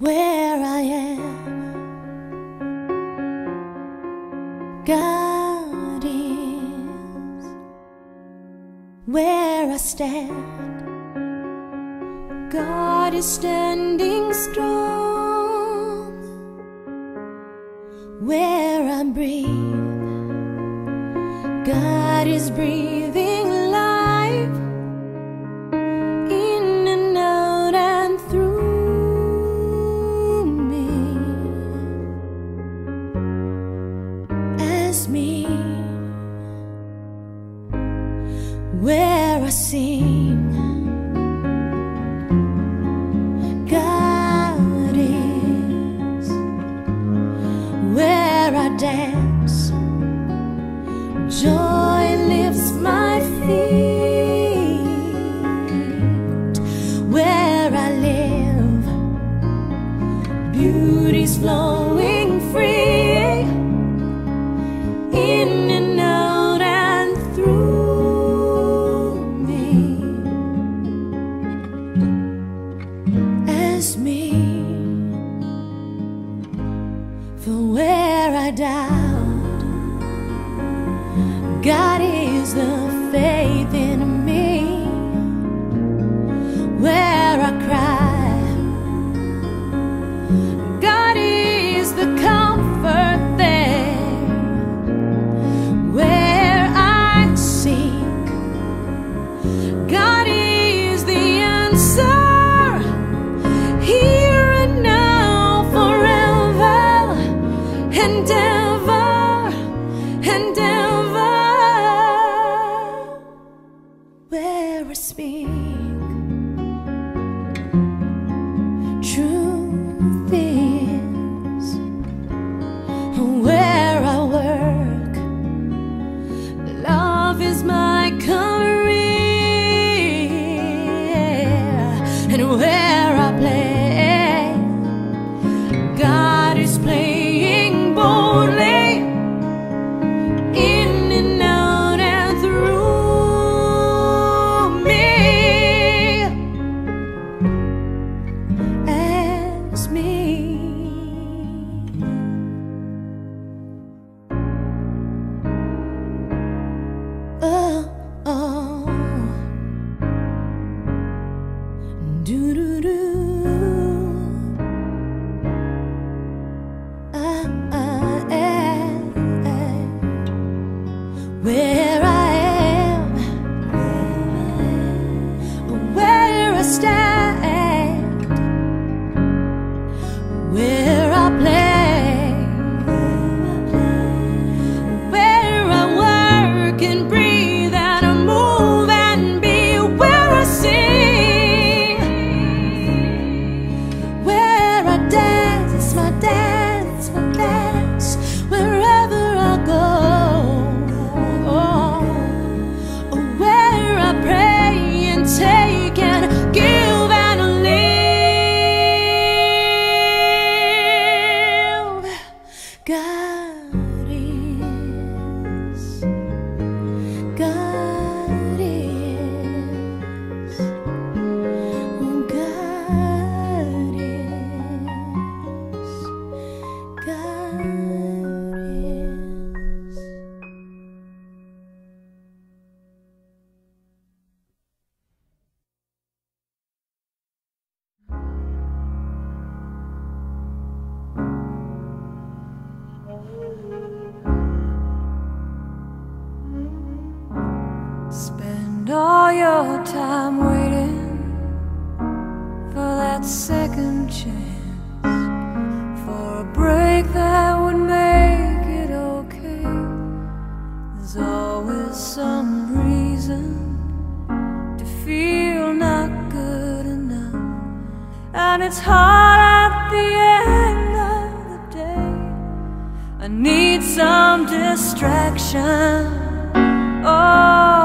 where I am. God is where I stand. God is standing strong where I breathe. God is breathing. dance. Joy. distraction. Oh.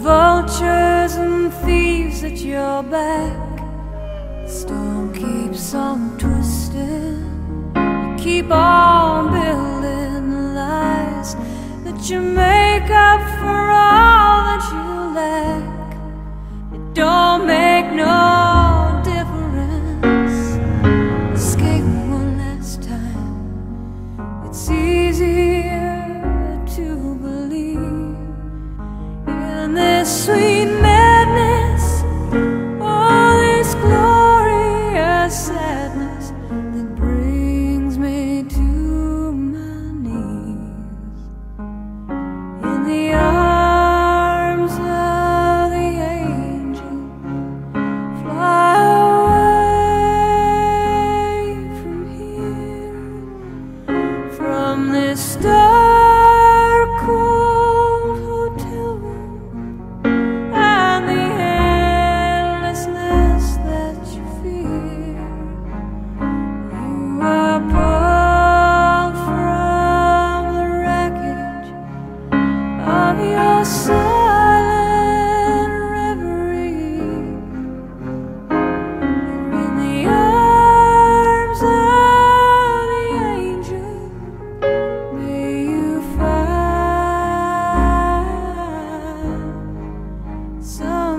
Vultures and thieves at your back. The storm keeps on twisting. You keep on building the lies that you make up for all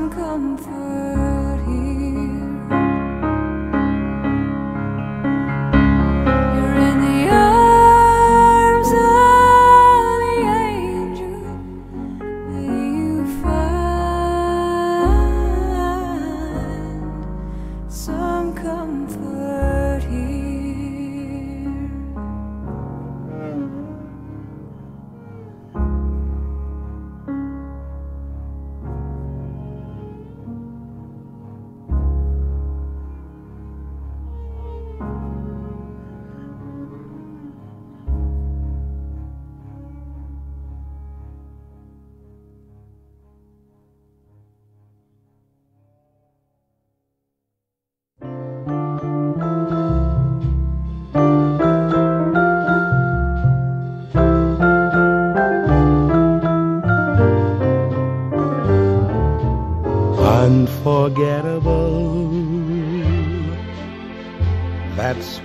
some comfort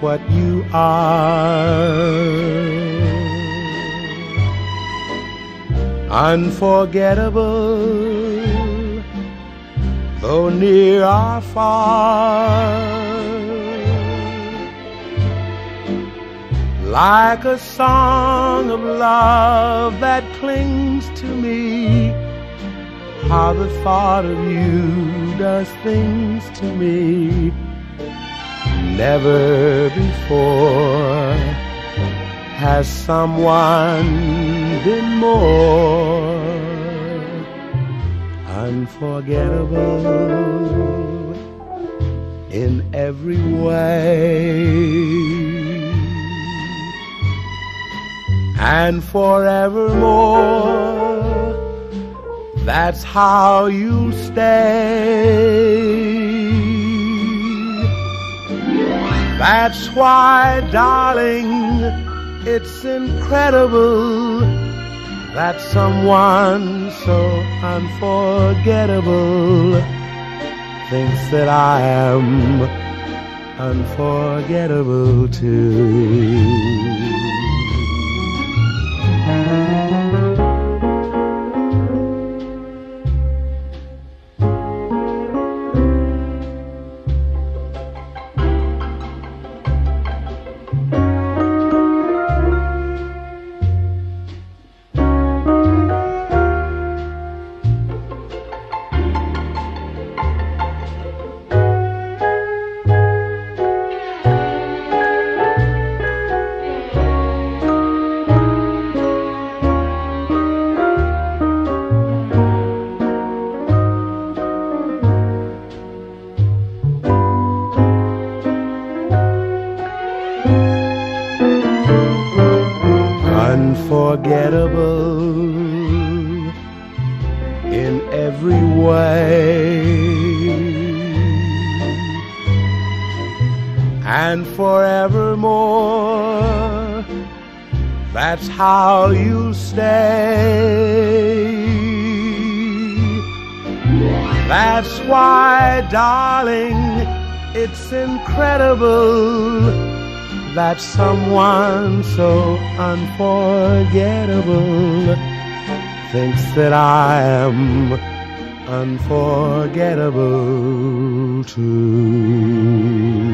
what you are. Unforgettable, though near or far. Like a song of love that clings to me how the thought of you does things to me never before has someone been more unforgettable in every way and forevermore that's how you'll stay. That's why, darling, it's incredible that someone so unforgettable thinks that I am unforgettable too. Unforgettable in every way. And forevermore, that's how you'll stay. That's why, darling, it's incredible that someone so unforgettable thinks that I am unforgettable too.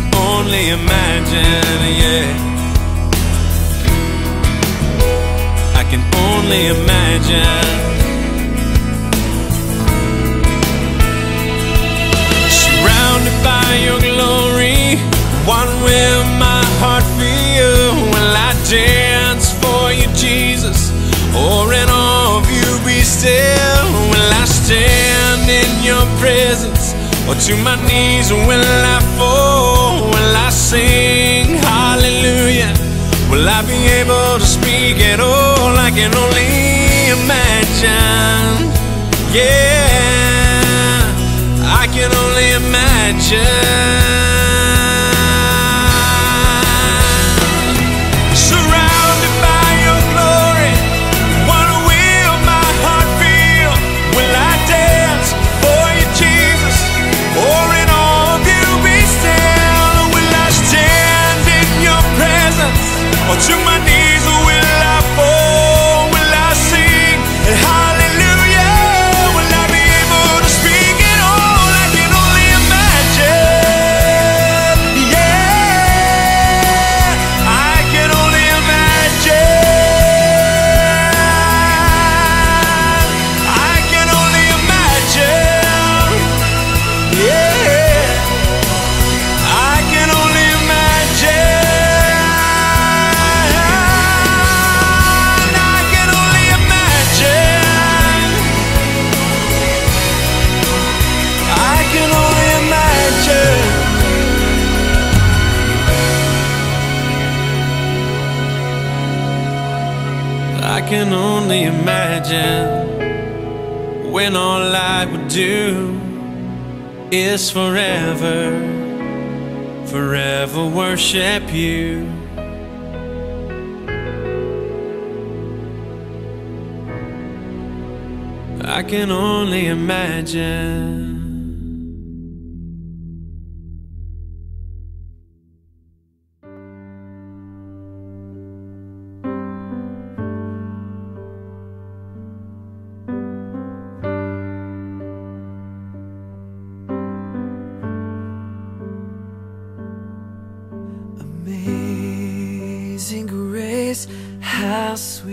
Can only imagine, yeah. I can only imagine. Surrounded by your glory, what will my heart feel? Will I dance for you, Jesus? Or in awe of you be still? Will I stand in your presence? Or to my knees will I fall? Will I be able to speak at all? I can only imagine. Yeah, I can only imagine. I can only imagine when all I would do is forever, forever worship you. I can only imagine.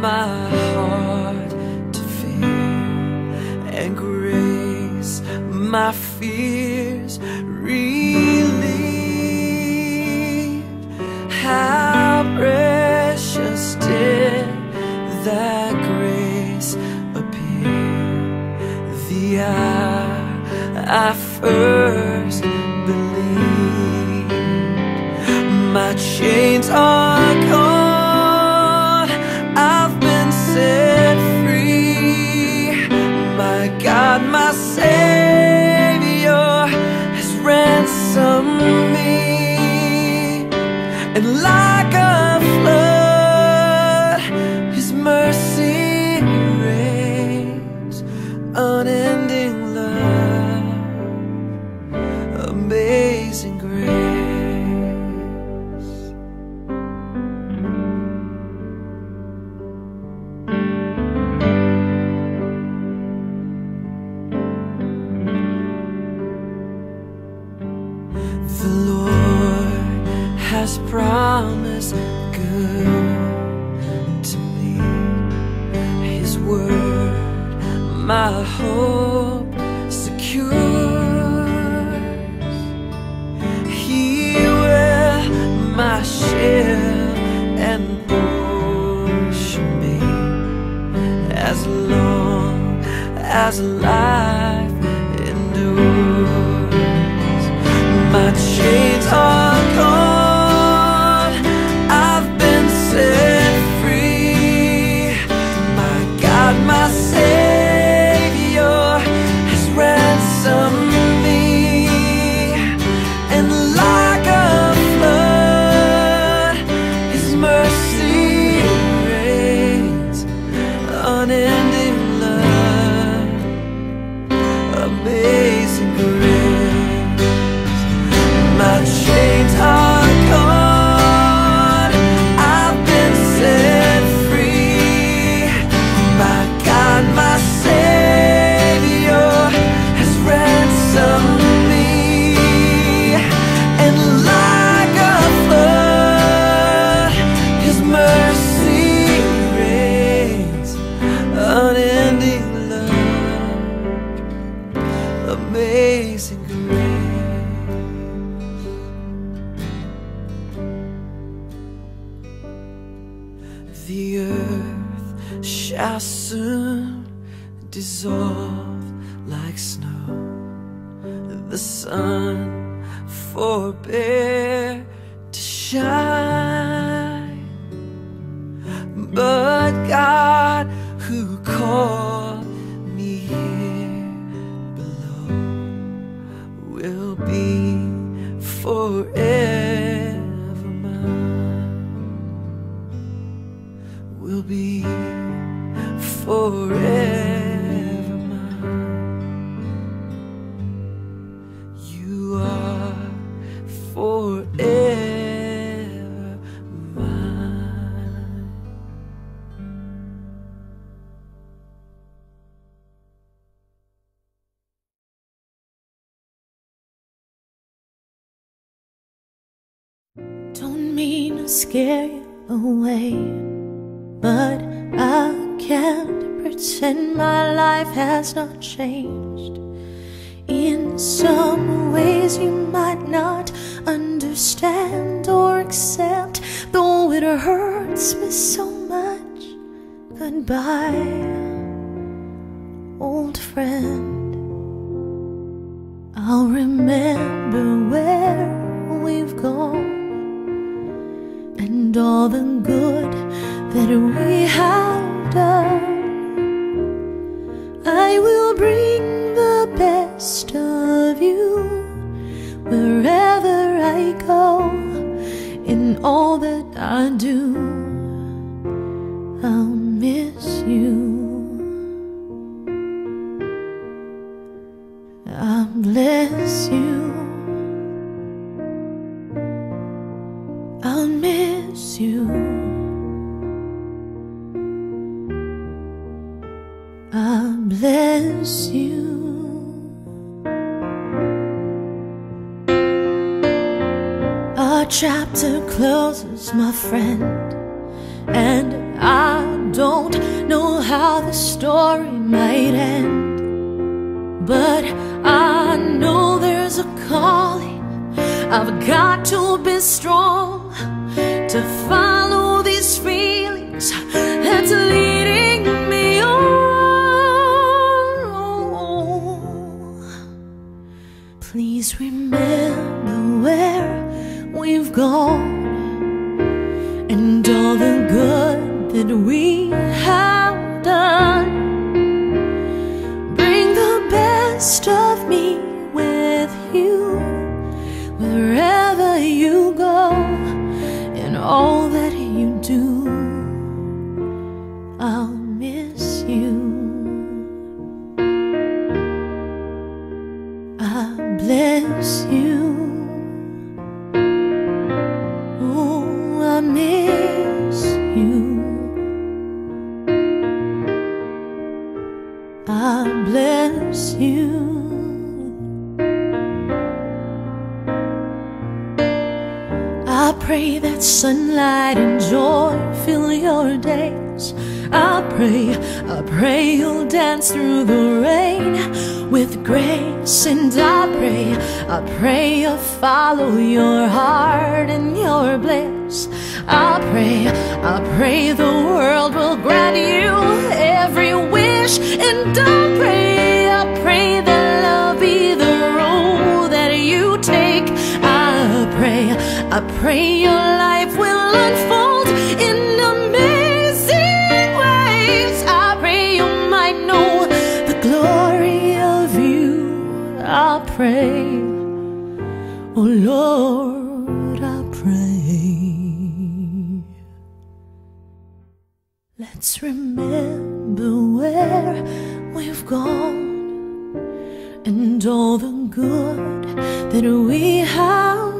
my heart to fear, and grace my fears relieved. How precious did that grace appear the hour I first believed. My chains are gone. Has promised good to me. His word, my hope secures. He will my shield and portion be as long as life amazing grace. The earth shall soon dissolve scare you away, but I can't pretend my life has not changed. In some ways, you might not understand or accept, though it hurts me so much. Goodbye, old friend. I'll remember where we've gone all the good that we have done. I will bring the best of you wherever I go in all that I do. Chapter closes, my friend, and I don't know how the story might end. But I know there's a calling. I've got to be strong to follow these feelings that's leading me on. Please remember gone and all the good that we have done. Bring the best of me with you wherever you go and all follow your heart and your bliss. I pray, I pray the world will grant you every wish. And I pray, I pray that love be the road that you take. I pray, I pray your life will unfold oh Lord, I pray. Let's remember where we've gone and all the good that we have